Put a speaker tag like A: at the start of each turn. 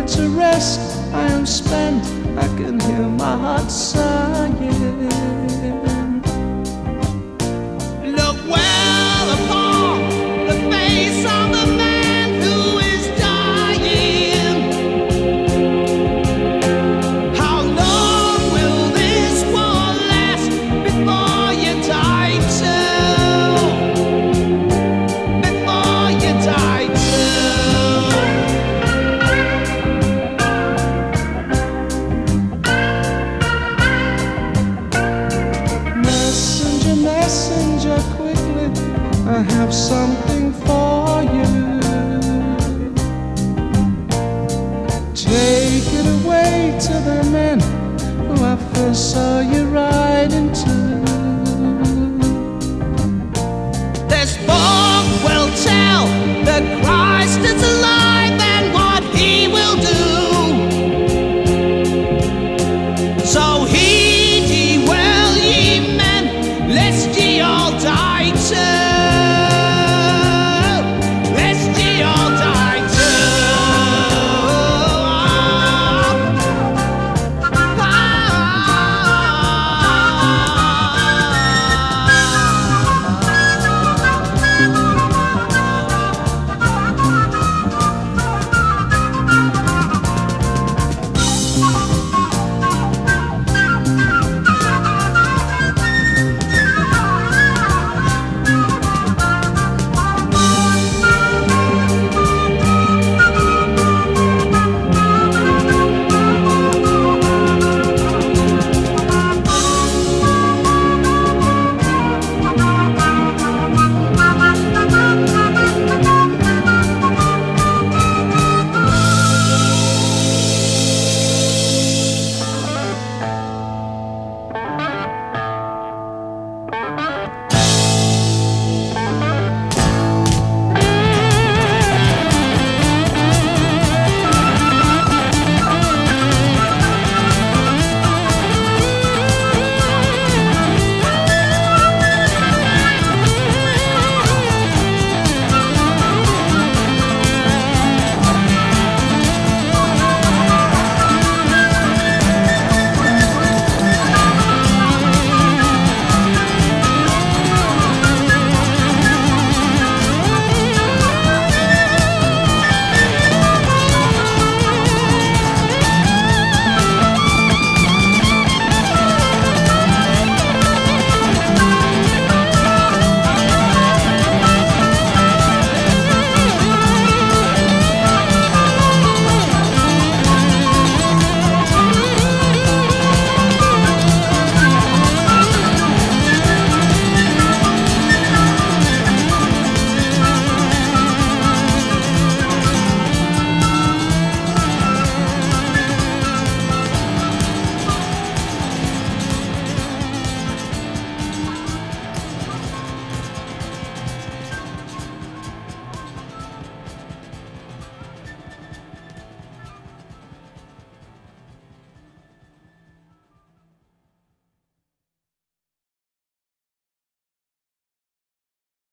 A: me to rest, I am spent, I can hear my heart sighing. Something for you. Take it away to the men who I first saw you ride into.